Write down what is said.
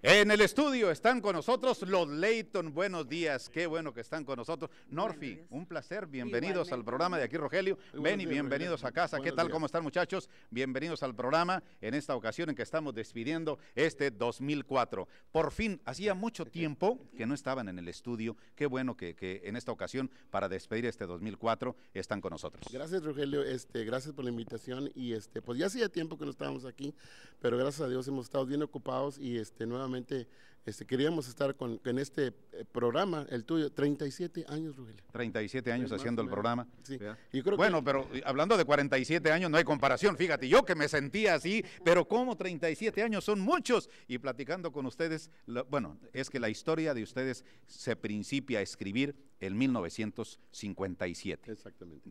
En el estudio están con nosotros los Leighton. Buenos días, qué bueno que están con nosotros. Norfi, un placer. Bienvenidos al programa de aquí, Rogelio. Ven y bienvenidos a casa. ¿Qué tal? ¿Cómo están, muchachos? Bienvenidos al programa en esta ocasión en que estamos despidiendo este 2004. Por fin, hacía mucho tiempo que no estaban en el estudio. Qué bueno que, que en esta ocasión, para despedir este 2004, están con nosotros. Gracias, Rogelio. Este, gracias por la invitación. Y este, pues ya hacía tiempo que no estábamos aquí, pero gracias a Dios hemos estado bien ocupados y este, nuevamente este, queríamos estar con, en este eh, programa, el tuyo, 37 años, Rogelio. 37 años Más haciendo el programa. Sí. Vea. Y creo que- bueno, pero hablando de 47 años no hay comparación, fíjate, yo que me sentía así, pero como 37 años son muchos. Y platicando con ustedes, lo- bueno, es que la historia de ustedes se principia a escribir en 1957. Exactamente.